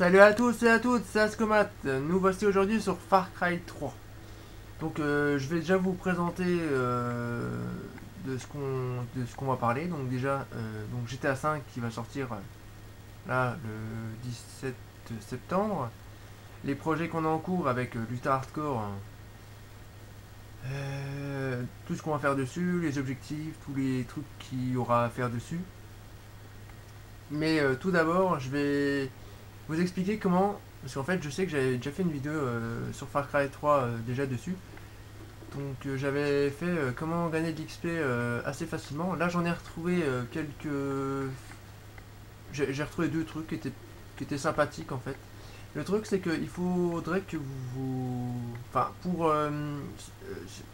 Salut à tous et à toutes, c'est Ascomat. Nous voici aujourd'hui sur Far Cry 3. Donc euh, je vais déjà vous présenter euh, de ce qu'on de va parler. Donc déjà euh, donc GTA 5 qui va sortir là le 17 septembre. Les projets qu'on a en cours avec euh, Luta Hardcore. hein. Tout ce qu'on va faire dessus, les objectifs, tous les trucs qu'il y aura à faire dessus. Mais tout d'abord, je vais vous expliquer comment. Parce qu'en fait, je sais que j'avais déjà fait une vidéo euh, sur Far Cry 3 euh, déjà dessus. Donc, euh, j'avais fait comment gagner de l'XP assez facilement. Là, j'en ai retrouvé quelques. J'ai retrouvé deux trucs qui étaient, qui étaient sympathiques en fait. Le truc, c'est qu'il faudrait que vous. vous- Enfin, pour.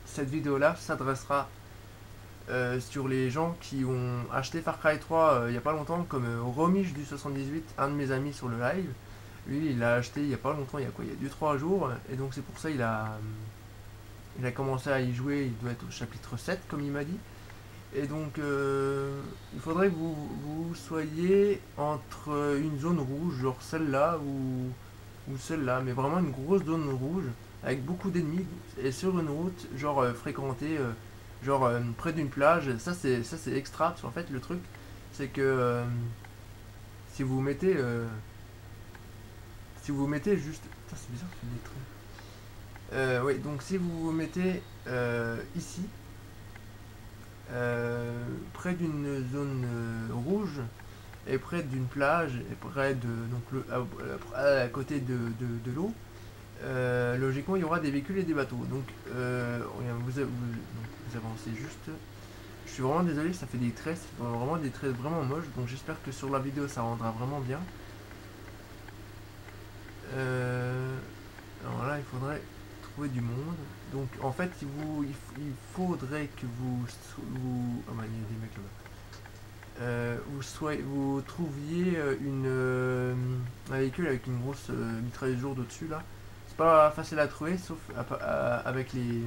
cette vidéo-là s'adressera euh, sur les gens qui ont acheté Far Cry 3 euh, il n'y a pas longtemps, comme euh, Romiche du 78, un de mes amis sur le live. Lui, il l'a acheté il n'y a pas longtemps, il y a quoi Il y a 2-3 jours, et donc c'est pour ça il a, il a commencé à y jouer, il doit être au chapitre 7, comme il m'a dit. Et donc, euh, il faudrait que vous, soyez entre une zone rouge, genre celle-là, ou, ou celle-là, mais vraiment une grosse zone rouge, avec beaucoup d'ennemis, et sur une route, genre fréquentée. Genre euh, près d'une plage ça c'est ça c'est extra parce qu'en fait le truc c'est que euh, si vous mettez euh, si vous mettez juste Putain, c'est bizarre qu'il des. Euh, oui donc si vous vous mettez ici près d'une zone rouge et près d'une plage et près de donc le à, à côté de, de- de l'eau euh, logiquement il y aura des véhicules et des bateaux. Donc euh, vous, avancez juste. Je suis vraiment désolé ça fait des traits c'est vraiment des traits vraiment moches. Donc j'espère que sur la vidéo ça rendra vraiment bien. Euh, alors là il faudrait trouver du monde. Donc en fait il, vous, il, faudrait que vous, vous oh des là-bas. Euh, vous, soyez, vous trouviez euh, une, un véhicule avec une grosse mitrailleuse lourde au-dessus là. Pas facile à trouver sauf à avec les,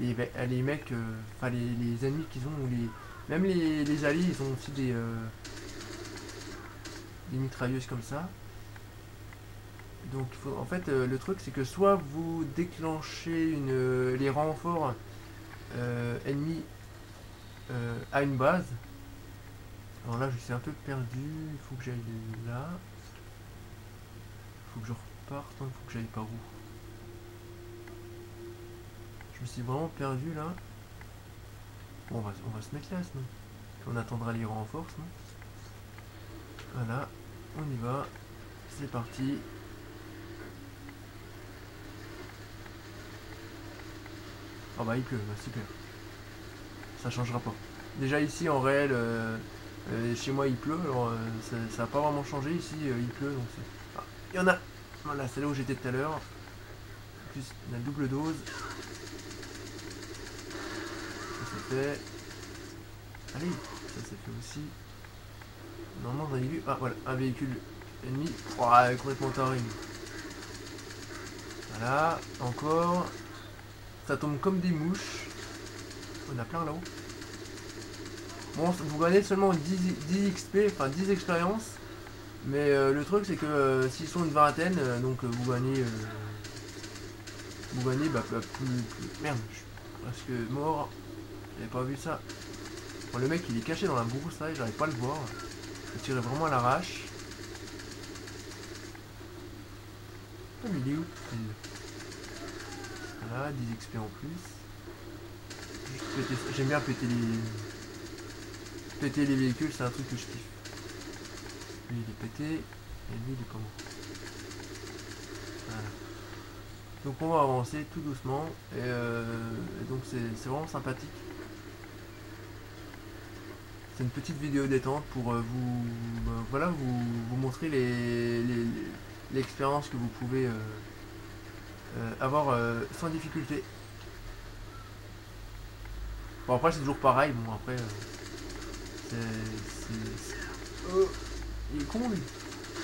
les, ve- les mecs, euh, enfin les, les ennemis qu'ils ont, ou les, même les, les alliés ils ont aussi des, euh, des mitrailleuses comme ça. Donc faut, en fait euh, le truc c'est que soit vous déclenchez une, euh, les renforts euh, ennemis euh, à une base, alors là, je suis un peu perdu. Il faut que j'aille là. Il faut que je reparte. Il faut que j'aille par où? Je me suis vraiment perdu là. Bon, on va, se mettre là sinon. On attendra les renforts sinon. Voilà, on y va. C'est parti. Ah bah il pleut, bah, super. Ça changera pas. Déjà ici en réel, euh, euh, chez moi il pleut, alors euh, ça, ça a pas vraiment changé ici, il pleut donc c'est. Ah, il y en a Voilà, c'est là où j'étais tout à l'heure. En plus, on a double dose. Ça c'est fait. Allez, ça c'est fait aussi. Normalement on a vu. Ah voilà, un véhicule ennemi. Ouah, complètement taré. Voilà, encore. Ça tombe comme des mouches. On a plein là-haut. Bon, vous gagnez seulement 10, 10 XP, enfin 10 expériences. Mais euh, le truc c'est que euh, s'ils sont une vingtaine, euh, donc vous gagnez. vous gagnez bah, bah, plus, Merde, je suis presque mort. J'avais pas vu ça. Bon, le mec il est caché dans la broussaille, j'arrive pas à le voir. Il tirait vraiment à l'arrache. Oh, mais il est où là. Voilà, 10 XP en plus. J'aime bien péter les. Péter les véhicules, c'est un truc que je kiffe. Lui il est pété, et lui il est comment Voilà. Donc on va avancer tout doucement, et, euh, donc c'est vraiment sympathique. C'est une petite vidéo détente pour euh, vous, bah, voilà, vous, vous montrer les, les- les- l'expérience que vous pouvez euh, euh, avoir euh, sans difficulté. Bon après c'est toujours pareil, bon après euh, c'est... il est con lui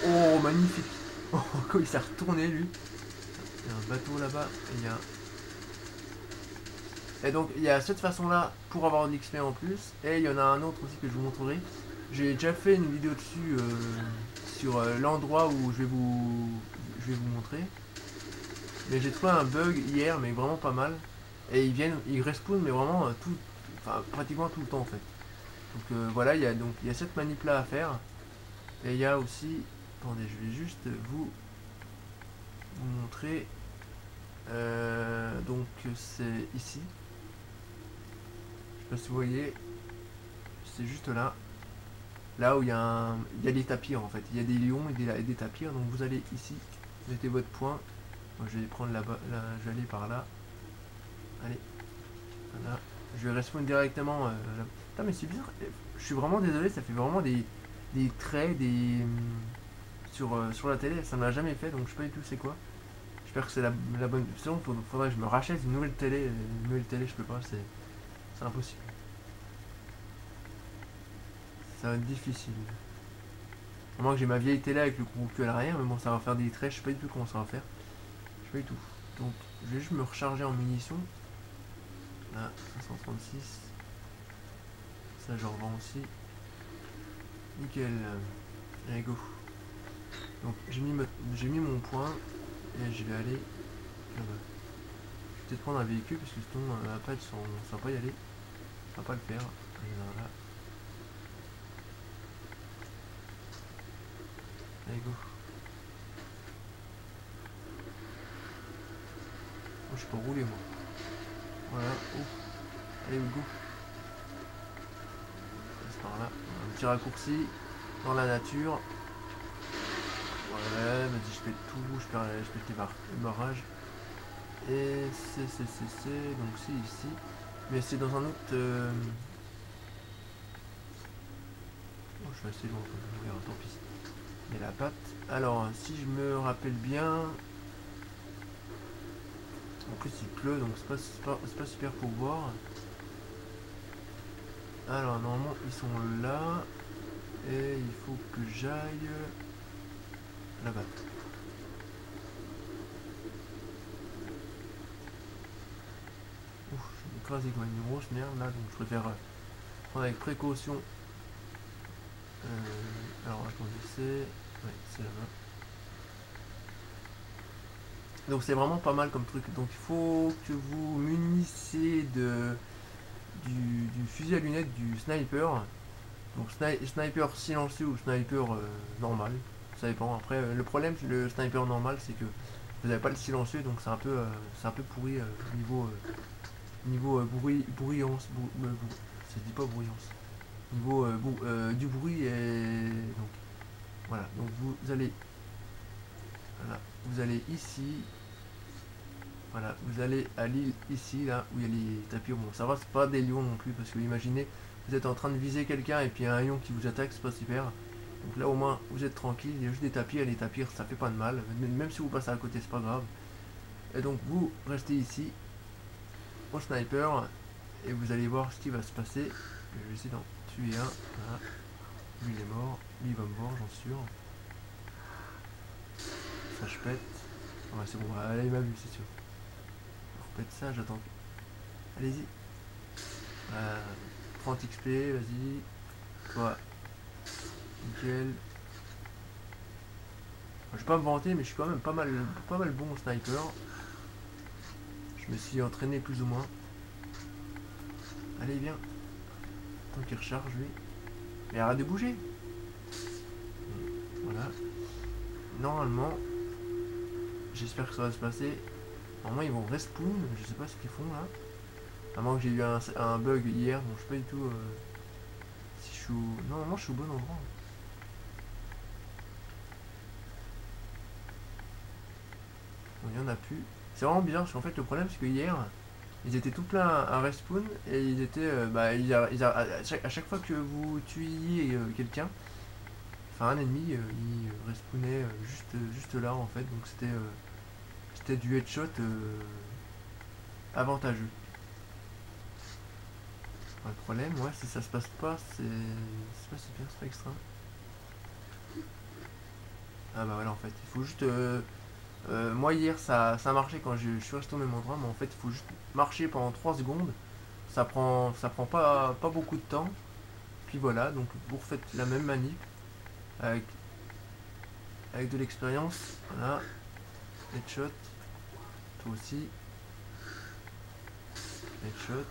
Oh magnifique Oh il s'est retourné lui Il y a un bateau là-bas il y a... Et donc il y a cette façon là pour avoir de l'XP en plus et il y en a un autre aussi que je vous montrerai. J'ai déjà fait une vidéo dessus euh, sur euh, l'endroit où je vais vous je montrer. Mais j'ai trouvé un bug hier, mais vraiment pas mal. Et ils viennent, ils respawnent, mais vraiment euh, tout, enfin pratiquement tout le temps en fait. Donc voilà, il y a donc il y a cette manip là à faire. Et il y a aussi, attendez, je vais juste vous, montrer. Euh, donc c'est ici. Je sais pas si vous voyez, c'est juste là. Là où il y, a un, il y a des tapirs en fait. Il y a des lions et des, tapirs. Donc vous allez ici, mettez votre point. Moi, je vais prendre là-bas, là, je vais aller par là. Allez. Voilà. Je vais respawn directement. Euh. Putain, mais c'est bizarre. Je suis vraiment désolé, ça fait vraiment des, des traits, des. hum, Sur, euh, sur la télé, ça ne m'a jamais fait, donc je sais pas du tout c'est quoi. J'espère que c'est la, la bonne. Sinon, faudrait, que je me rachète une nouvelle télé. Une nouvelle télé, je peux pas, c'est. C'est impossible. Ça va être difficile. À moins que j'ai ma vieille télé avec le gros cul à l'arrière, mais bon, ça va faire des traits, je sais pas du tout comment ça va faire. Je sais pas du tout. Donc, je vais juste me recharger en munitions. Là, 536. Ça, je revends aussi. Nickel. Allez, go. Donc, j'ai mis, mis mon point et je vais aller peut-être prendre un véhicule parce que sinon, euh, après, ça ça va pas y aller. Ça va pas le faire. Allez, là, go. Oh, je peux rouler, moi. Voilà. Ouf. Allez, go. Passe par là. Un raccourci dans la nature. Vas-y, je pète tout. Je pète, je les, bar les barrages. Et c'est, c'est, c'est. Donc, c'est ici. Mais c'est dans un autre. euh, Oh, je suis assez loin. tant pis. Et la patte. Alors, si je me rappelle bien. En plus, il pleut, donc c'est pas, pas, pas super pour voir. Alors, normalement, ils sont là. Et il faut que j'aille là-bas. Ouf, j'ai écrasé comme une grosse merde là, donc je préfère euh, prendre avec précaution. Euh, alors, attendez, c'est. Ouais, c'est là-bas. Donc c'est vraiment pas mal comme truc. Donc il faut que vous munissiez de du, fusil à lunettes du sniper. Donc sni- sniper silencieux ou sniper euh, normal. Ça dépend. Après le problème le sniper normal c'est que vous n'avez pas le silencieux donc c'est un peu euh, c'est un peu pourri euh, niveau niveau bruit bruyance brou- ça dit pas bruyance niveau brou- du bruit et donc voilà donc vous allez voilà vous allez ici voilà vous allez à l'île ici là où il y a les tapis bon ça va c'est pas des lions non plus parce que imaginez vous êtes en train de viser quelqu'un et puis il y a un lion qui vous attaque c'est pas super. Donc là au moins vous êtes tranquille il y a juste des tapis et les tapis ça fait pas de mal. Même si vous passez à côté c'est pas grave. Et donc vous restez ici au sniper et vous allez voir ce qui va se passer. Je vais essayer d'en tuer un. Voilà. lui il est mort. Lui il va me voir j'en suis sûr. Ça je pète. Ouais c'est bon. Il m'a vu c'est sûr ça j'attends allez-y. Voilà. 30 XP vas-y. Toi nickel. Je vais pas me vanter mais je suis quand même pas mal pas mal bon sniper. Je me suis entraîné plus ou moins. Allez viens. Tant qu'il recharge lui. Mais arrête de bouger. Voilà. Normalement j'espère que ça va se passer normalement ils vont respawn je sais pas ce qu'ils font là. À moins que j'ai eu un, bug hier donc je sais pas du tout euh, si je suis au... non normalement je suis au bon endroit. Bon, y en a plus. C'est vraiment bizarre parce qu'en fait le problème c'est que hier ils étaient tout pleins à respawn et ils étaient euh, bah, ils a- à, chaque, fois que vous tuiez euh, quelqu'un enfin un ennemi il respawnait juste juste là en fait. Donc c'était c'était du headshot euh, avantageux Pas le problème ouais si ça se passe pas c'est pas super c'est pas extra ah bah voilà en fait il faut juste euh, euh, moi hier ça, ça a marché quand je, je suis resté au même endroit mais en fait il faut juste marcher pendant 3 secondes ça prend ça prend pas, pas beaucoup de temps puis voilà donc vous refaites la même manip avec avec de l'expérience. Voilà. Headshot. Toi aussi. Headshot.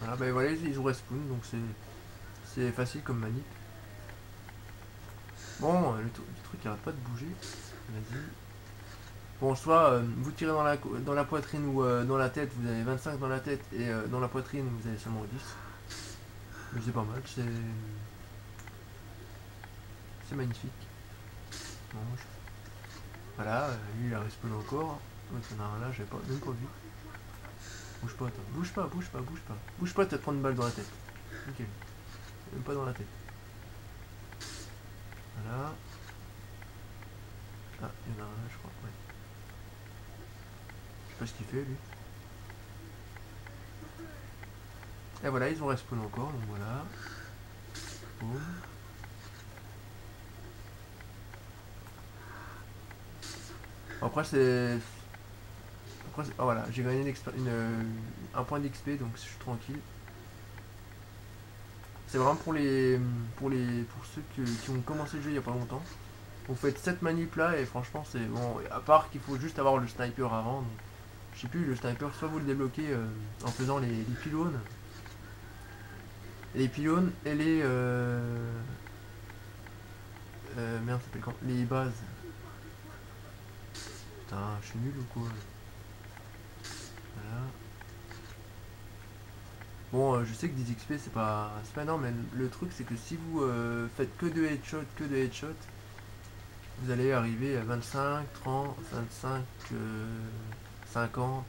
Voilà, bah voilà, ils ont respawn, donc c'est facile comme manip. Bon, le, truc il arrête pas de bouger. Vas-y. Bon, soit euh, vous tirez dans la, dans la poitrine ou euh, dans la tête, vous avez 25 dans la tête et euh, dans la poitrine vous avez seulement 10. Mais c'est pas mal, c'est... C'est magnifique. Voilà, lui il a respawn encore. Il y en a un là, j'avais pas, même pas vu. Bouge pas, toi. Bouge pas, bouge pas, bouge pas. Bouge pas, tu vas te prendre une balle dans la tête. Ok. Même pas dans la tête. Voilà. Ah, il y en a un là, je crois. Ouais. Je sais pas ce qu'il fait, lui. Et voilà, ils ont respawn encore, donc voilà. Boum. Après, c'est oh, voilà, j'ai gagné une, un point d'XP, donc je suis tranquille. C'est vraiment pour les pour les pour ceux qui ont commencé le jeu il n'y a pas longtemps. Vous faites cette manip là et franchement c'est bon. À part qu'il faut juste avoir le sniper avant. je sais plus le sniper, soit vous le débloquez euh, en faisant les, pylônes. Les pylônes et les euh, euh, merde, s'appelle quand Les bases. Putain, je suis nul ou quoi Bon, euh, je sais que 10 XP c'est pas, pas énorme, mais le truc c'est que si vous euh, faites que de headshots, que de headshots, vous allez arriver à 25, 30, 25, 50.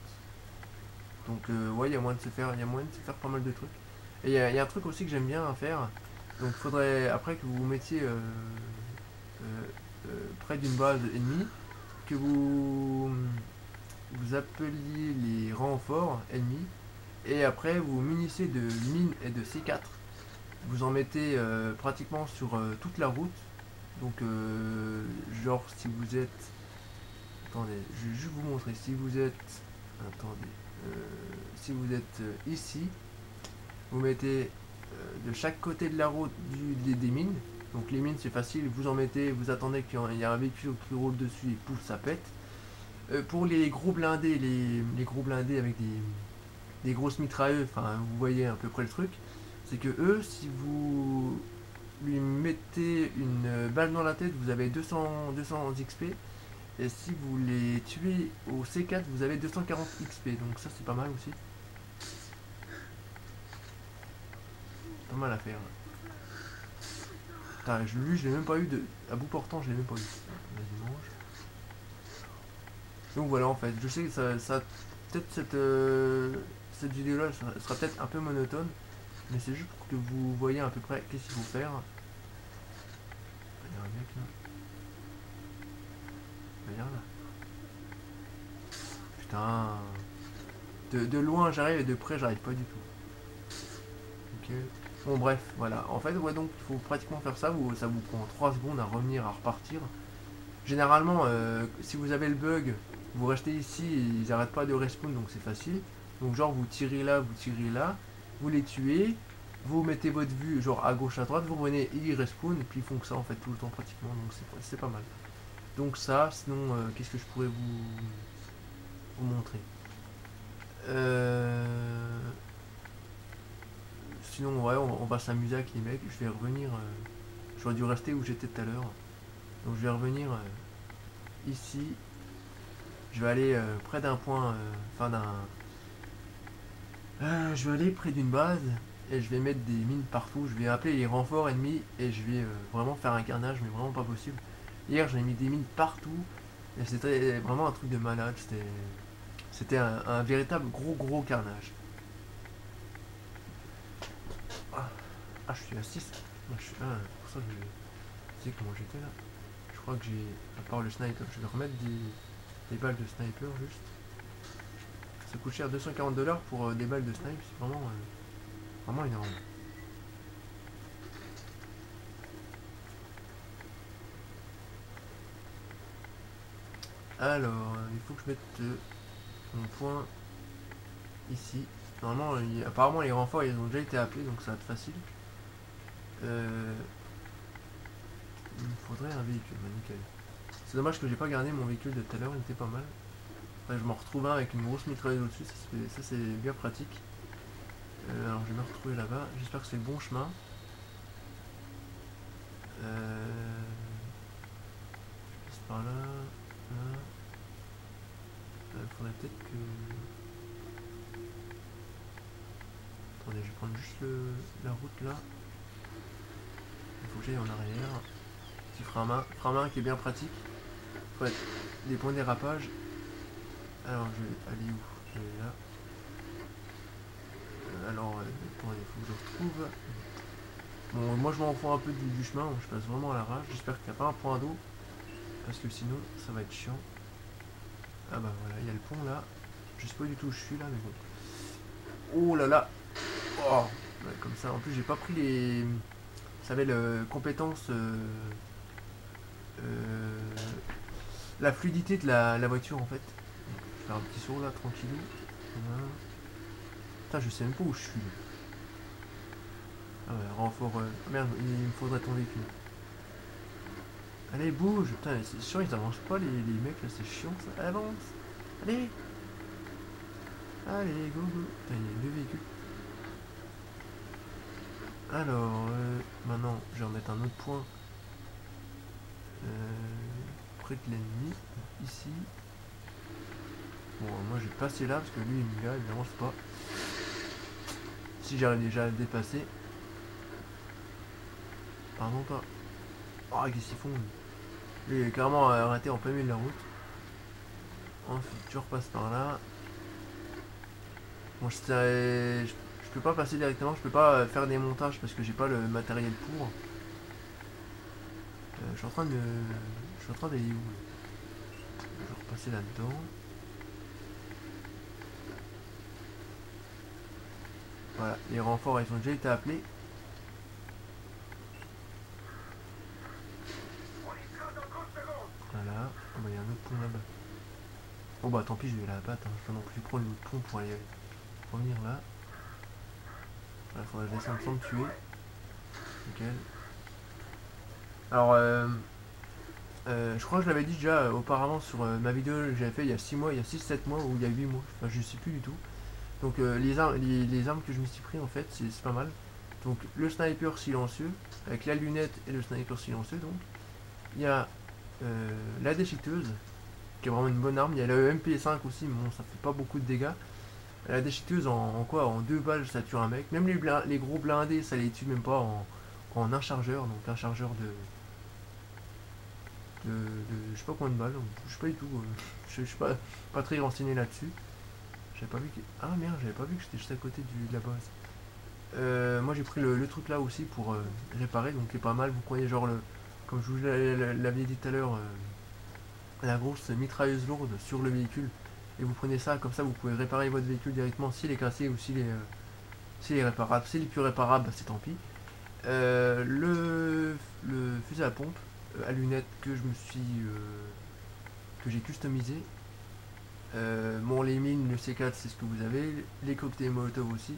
Donc euh, ouais, il y a moyen de se faire, il y a moyen de se faire pas mal de trucs. Et il y, a un truc aussi que j'aime bien faire. Donc faudrait après que vous vous mettiez près d'une base ennemie, que vous vous appeliez les renforts ennemis et après vous munissez de mines et de C4 vous en mettez euh, pratiquement sur euh, toute la route. Donc euh, genre si vous êtes attendez je vais juste vous montrer. Si vous êtes attendez si vous êtes ici vous mettez de chaque côté de la route du, des, mines donc les mines c'est facile vous en mettez vous attendez qu'il y a un véhicule qui roule dessus et pouf ça pète pour les gros blindés les, gros blindés avec des grosses mitrailleuses, enfin vous voyez à peu près le truc, c'est que eux, si vous lui mettez une balle dans la tête, vous avez 200, 200 XP, et si vous les tuez au C4, vous avez 240 XP, donc ça c'est pas mal aussi. Pas mal à faire. Putain, lui je l'ai même pas eu de. À bout portant, je l'ai même pas eu. Donc voilà en fait, je sais que ça, peut-être cette, euh, cette vidéo là sera, peut-être un peu monotone, mais c'est juste pour que vous voyez à peu près qu'est-ce qu'il faut faire. Regarde là. Putain. De, loin j'arrive et de près j'arrive pas du tout. Ok. Bon bref, voilà. En fait, ouais donc il faut pratiquement faire ça. Vous, ça vous prend 3 secondes à revenir, à repartir. Généralement, euh, si vous avez le bug, vous restez ici, ils n'arrêtent pas de respawn, donc c'est facile. Donc genre vous tirez là, vous tirez là, vous les tuez, vous mettez votre vue genre à gauche à droite, vous revenez, ils respawn, et puis ils font que ça en fait tout le temps pratiquement, donc c'est pas mal. Donc ça, sinon euh, qu'est-ce que je pourrais vous, vous montrer? Euh, Sinon ouais, on, va s'amuser avec les mecs, je vais revenir, euh, j'aurais dû rester où j'étais tout à l'heure. Donc je vais revenir ici, je vais aller près d'un point, enfin d'un euh, je vais aller près d'une base et je vais mettre des mines partout. Je vais appeler les renforts ennemis et je vais euh, vraiment faire un carnage, mais vraiment pas possible. Hier, j'ai mis des mines partout et c'était vraiment un truc de malade. C'était un, véritable gros gros carnage. Ah je suis à 6. Ah, je suis, pour ça je sais comment j'étais là. Je crois que j'ai, à part le sniper, je vais remettre des, des balles de sniper juste. Ça coûte cher 240 dollars pour euh, des balles de snipe, c'est vraiment, euh, vraiment énorme. Alors, euh, il faut que je mette mon point ici. Normalement, apparemment les renforts ils ont déjà été appelés, donc ça va être facile. Il me faudrait un véhicule, bah, nickel. C'est dommage que j'ai pas gardé mon véhicule de tout à l'heure, il était pas mal. Je m'en retrouve un avec une grosse mitrailleuse au-dessus, ça, c'est- bien pratique. Euh, alors je vais me retrouver là-bas, j'espère que c'est le bon chemin. Euh... Je passe par là, là. Il faudrait peut-être que... Attendez, je vais prendre juste la route là. Faut que j'aille en arrière. Petit frein main. Frein main qui est bien pratique. Faut des points de dérapage. Alors je vais aller où? Je vais là. Euh, alors, euh, il faut que je retrouve. Bon, moi je m'en fous un peu du, chemin, donc je passe vraiment à l'arrache. J'espère qu'il n'y a pas un point d'eau. Parce que sinon, ça va être chiant. Ah bah voilà, il y a le pont là. Je sais pas du tout où je suis là, mais bon. Oh là là Oh Comme ça, en plus j'ai pas pris les... Ça s'appelle euh, compétences... euh, euh, la fluidité de la, voiture en fait. Je vais faire un petit saut là, tranquillou. Voilà. Putain, je sais même pas où je suis. Ah ouais, renfort... euh, Merde, il me faudrait ton véhicule. Allez, bouge Putain, c'est chiant, ils avancent pas les, les mecs là, c'est chiant ça. Avance Allez Allez, go go Putain, il y a deux véhicules. Alors, euh, maintenant, je vais remettre un autre point. Euh, près de l'ennemi, ici. Bon, moi je vais passer là parce que lui il me il ne dérange pas. Si j'arrive déjà à le dépasser. Pardon toi. Oh, qu'est-ce qu'ils font lui il est carrément arrêté en plein milieu de la route. Ensuite, tu repasses par là. Bon, je, sais- je, je peux pas passer directement, je peux pas euh, faire des montages parce que j'ai pas le matériel pour. Euh, je suis en train de. Je suis en train d'aller où? Je vais repasser là-dedans. Voilà, les renforts ils ont déjà été appelés. Voilà, il y a un autre pont là-bas. Bon bah tant pis, je vais battre, hein. je peux non plus prendre l'autre pont pour aller revenir là. Voilà, faudrait je descende sans me tuer. Alors, euh, euh, je crois que je l'avais dit déjà euh, auparavant sur ma vidéo que j'avais fait il y a 6 mois, il y a 6-7 mois ou il y a 8 mois, enfin, je sais plus du tout. Donc les, armes, les, armes que je me suis pris en fait, c'est pas mal. Donc le sniper silencieux, avec la lunette et le sniper silencieux donc. Il y a la déchiqueteuse, qui est vraiment une bonne arme. Il y a le MP5 aussi, mais bon ça fait pas beaucoup de dégâts. La déchiqueteuse en, quoi? En deux balles ça tue un mec. Même les, les gros blindés ça les tue même pas en, un chargeur, donc un chargeur de, de, je sais pas combien de balles, je sais pas du tout, euh, je, suis pas, très renseigné là-dessus. J'avais pas vu que... Ah merde, j'avais pas vu que j'étais juste à côté du, de la base. Euh, moi j'ai pris le, le truc là aussi pour euh, réparer, donc c'est pas mal. Vous prenez genre le, comme je vous l'avais dit tout à l'heure, la grosse mitrailleuse lourde sur le véhicule. Et vous prenez ça, comme ça vous pouvez réparer votre véhicule directement s'il est cassé ou s'il est, euh, s'il est réparable. S'il est plus réparable, bah, c'est tant pis. Euh, le, le fusil à pompe euh, à lunettes que je me suis euh, que j'ai customisé euh, bon les mines le C4 c'est ce que vous avez les cocktails molotov aussi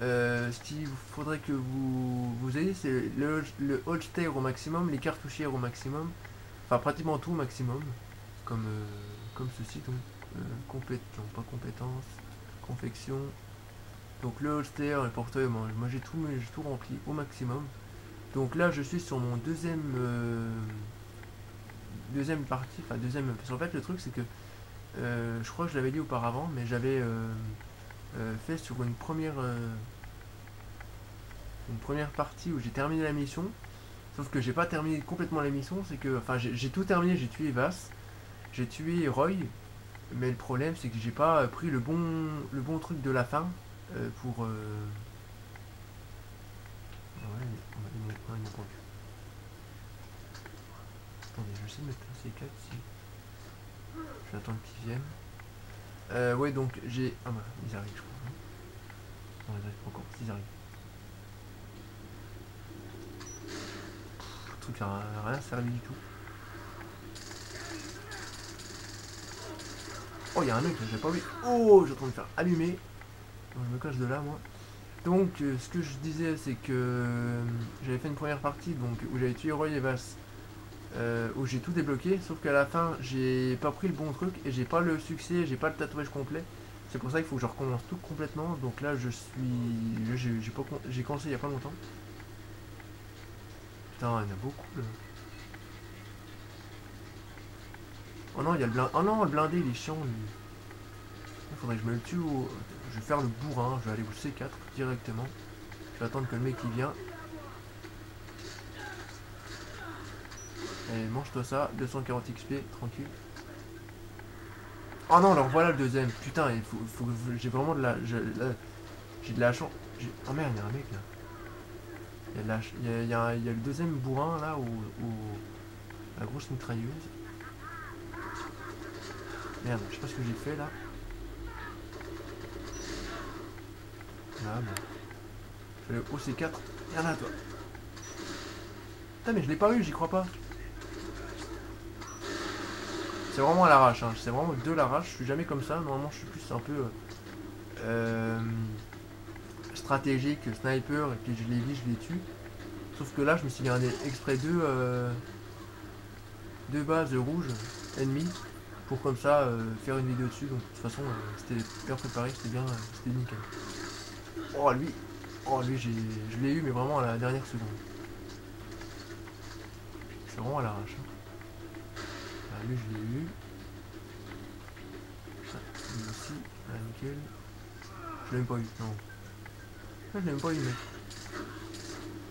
ce qu'il faudrait que vous, vous ayez c'est le, le holster au maximum les cartouchières au maximum enfin pratiquement tout au maximum comme comme ceci donc euh, compét non, pas compétence confection donc le holster le portefeuille moi, moi j'ai tout tout rempli au maximum donc là, je suis sur mon deuxième euh, deuxième partie, enfin deuxième. Parce qu'en fait, le truc c'est que euh, je crois que je l'avais dit auparavant, mais j'avais euh, euh, fait sur une première euh, une première partie où j'ai terminé la mission. Sauf que j'ai pas terminé complètement la mission, c'est que enfin j'ai tout terminé, j'ai tué Vass, j'ai tué Roy, mais le problème c'est que j'ai pas euh, pris le bon le bon truc de la fin euh, pour euh, ouais, on va mettre un. Attendez, je de mettre un C4 si. Je vais attendre qu'ils viennent. Euh, ouais, donc j'ai. Ah bah, ils arrivent, je crois. hein. Non, ils arrivent pas encore. Ils arrivent. Le truc a rien servi du tout. Oh, il y a un mec, j'ai pas vu. Oh, j'ai en train de me faire allumer. Je me cache de là, moi. Donc, euh, ce que je disais, c'est que euh, j'avais fait une première partie donc, où j'avais tué Roy Evas euh, où j'ai tout débloqué, sauf qu'à la fin j'ai pas pris le bon truc et j'ai pas le succès, j'ai pas le tatouage complet. C'est pour ça qu'il faut que je recommence tout complètement. Donc là je suis, j'ai con- commencé il y a pas longtemps. Putain, il y en a beaucoup là. Oh non, il y a le blindé. Oh non, le blindé il est chiant lui. Il faudrait que je me le tue. Je vais faire le bourrin, je vais aller au C4 directement. Je vais attendre que le mec il vient. Allez, mange-toi ça, 240 XP, tranquille. Oh non, alors voilà le deuxième. Putain, il faut, faut, j'ai vraiment de la... J'ai de la chance. Oh merde, il y a un mec là. Il y a, y le deuxième bourrin là, au- la grosse mitrailleuse. Merde, je sais pas ce que j'ai fait là. Là, bon. Je vais au C4. Viens là, toi. Putain, mais je l'ai pas eu, j'y crois pas. C'est vraiment à l'arrache, hein. c'est vraiment de l'arrache. Je suis jamais comme ça. Normalement, je suis plus un peu euh, euh, stratégique, sniper, et puis je les vis, je les tue. Sauf que là, je me suis gardé exprès deux, euh, deux bases rouges ennemies pour comme ça euh, faire une vidéo dessus. Donc, de toute façon, euh, c'était bien préparé, c'était bien, euh, c'était nickel. Oh, lui, oh, lui, j'ai, je l'ai eu, mais vraiment à la dernière seconde. C'est vraiment à l'arrache. hein. Ah, lui, je l'ai eu. Lui aussi, ah, nickel. Je l'ai même pas eu, non. Ah, je l'ai même pas eu, mec.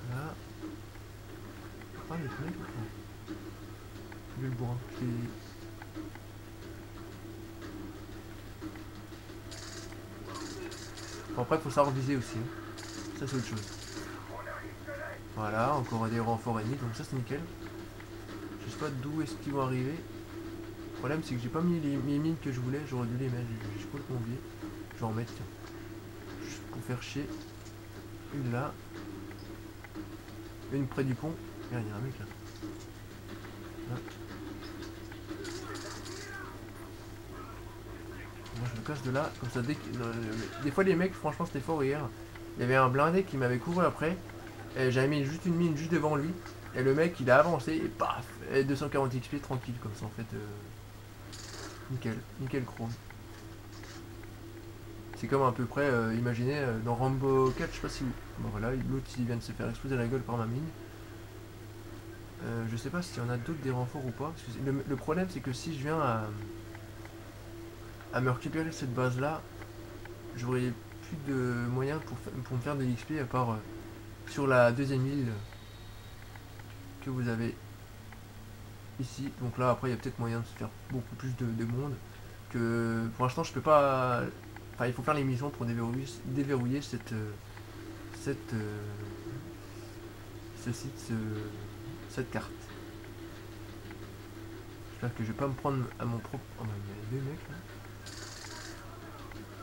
Là. Ah, mais ce mec. Lui, le bourrin. Je Après, faut savoir viser aussi. hein. Ça, c'est autre chose. Voilà, encore des renforts ennemis, donc ça, c'est nickel. Je sais pas d'où est-ce qu'ils vont arriver. Le problème, c'est que j'ai pas mis les, mines que je voulais. J'aurais dû les mettre. J'ai j'ai complètement oublié. Je vais en mettre. Juste pour faire chier. Une là. Une près du pont. Il y a un mec. Là. De là, comme ça dès que... Des fois les mecs, franchement c'était fort hier. Il y avait un blindé qui m'avait couru après. Et j'avais mis juste une mine juste devant lui. Et le mec il a avancé et paf et 240 XP tranquille comme ça en fait. euh, Nickel, nickel chrome. C'est comme à peu près, euh, imaginez, euh, dans Rambo 4, je sais pas si. Bon voilà, l'autre il vient de se faire exploser la gueule par ma mine. Euh, je sais pas s'il y en a d'autres des renforts ou pas. parce que le, le problème c'est que si je viens à, à me récupérer cette base là, j'aurai plus de moyens pour, pour me faire de l'XP à part euh, sur la deuxième île que vous avez ici. Donc là après il y a peut-être moyen de se faire beaucoup plus de, de monde. Que pour l'instant je peux pas. Enfin il faut faire les missions pour déverrouiller, déverrouiller cette euh, cette euh, ce site, ce- cette carte. J'espère que je vais pas me prendre à mon propre. Oh bah il y a deux mecs là.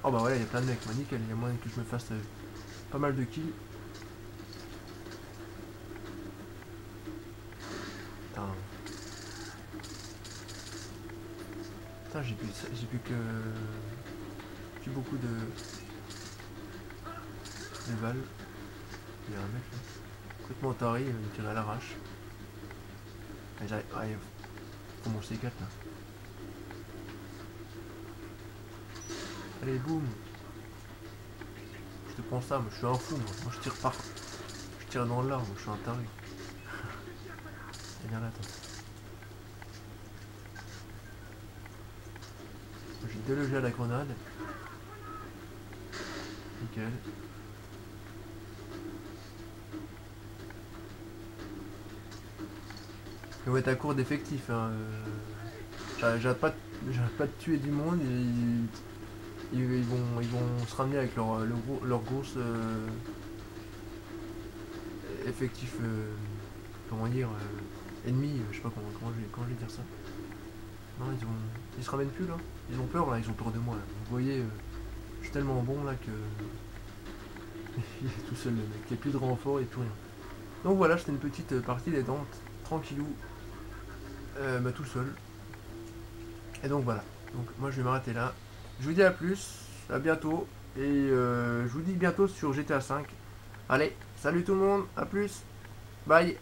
Oh bah voilà, il y a plein de mecs, bah nickel, il y a moyen que je me fasse euh, pas mal de kills. Putain. Putain, j'ai plus, j'ai plus que. Plus beaucoup de. balles. Il y a un mec là. Complètement taré, il me tire à l'arrache. Allez, j'arrive. Mon C4 là. Allez, boum Je te prends ça, moi je suis un fou, moi, Moi, je tire par... Je tire dans l'arbre, je suis un taré. Viens là, toi. J'ai délogé à la grenade. Nickel. Ouais, t'as court d'effectifs. Hein. euh, j'arrête- pas, de- pas de tuer du monde. Et ils, vont, ils vont se ramener avec leur, leur, gros- leur grosse euh, effectif. euh, comment dire euh, Ennemi. euh, Je sais pas comment, comment, je, vais- comment je vais dire ça. Non, ils, ont, ils se ramènent plus là. Ils ont peur là. Ils ont peur de moi. Vous voyez, euh, je suis tellement bon là que. il est tout seul le mec. Il n'y a plus de renfort et plus rien. Donc voilà, c'était une petite euh, partie des dents. Tranquillou. Euh, bah, tout seul. Et donc voilà. Donc moi je vais m'arrêter là. Je vous dis à plus, à bientôt. Et euh, je vous dis bientôt sur GTA 5. Allez, salut tout le monde, à plus. Bye.